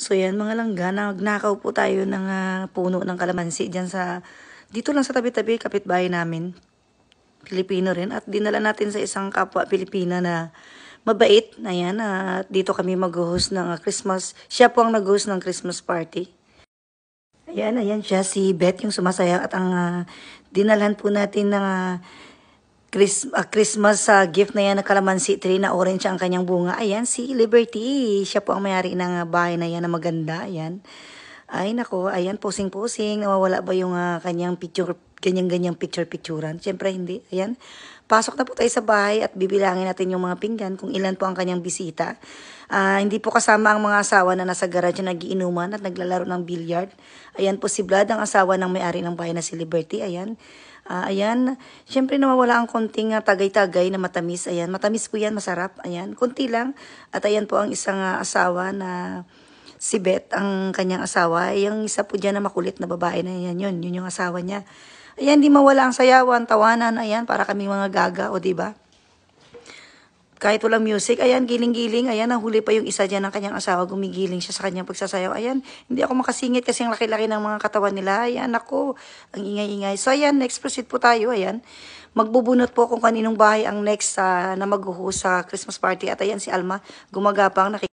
So yan mga langga, nagnakaw po tayo ng ah, puno ng kalamansi dyan sa, dito lang sa tabi-tabi, kapitbahay namin. Pilipino rin. At dinala natin sa isang kapwa Pilipina na mabait. Ayan, at dito kami mag-host ng ah, Christmas. Siya po ang nag-host ng Christmas party. Ayan, ayan siya, si Beth yung sumasaya. At ang ah, dinalhan po natin ng ah, Chris, ah, Christmas ah, gift na yan na calamansi tree na orange ang kanyang bunga. Ayan, si Liberty. Siya po ang mayari ng ah, bahay na yan na maganda. Ayan. Ay, nako. Ayan, posing-posing. Nawawala ba yung ah, kanyang picture, ganyang-ganyang picture-picturean? Siyempre, hindi. Ayan. Pasok na po tayo sa bahay at bibilangin natin yung mga pinggan kung ilan po ang kanyang bisita. Ah, hindi po kasama ang mga asawa na nasa garage na nagiinuman at naglalaro ng billiard. Ayan po si Vlad, ang asawa ng may-ari ng bahay na si Liberty. Ayan. Ah, ayan. Siyempre nawawala ang konting ah, tagay-tagay na matamis. Ayan. Matamis po yan, masarap. Ayan. Konti lang. At ayan po ang isang ah, asawa na si Beth, ang kanyang asawa. Yung isa po dyan na makulit na babae na yan. Yun, yun yung asawa niya. Ayan, di mawala ang sayawan, tawanan. Ayan, para kaming mga gaga, o ba? Kahit walang music, ayan, giling-giling, ayan, nahuli pa yung isa dyan ng kanyang asawa, gumigiling siya sa kanyang pagsasayaw. Ayan, hindi ako makasingit kasi ang laki-laki ng mga katawan nila. Ayan, ako, ang ingay-ingay. So, ayan, next proceed po tayo, ayan. Magbubunot po kung kaninong bahay ang next ah, na mag sa Christmas party. At ayan, si Alma, gumagapang, nakik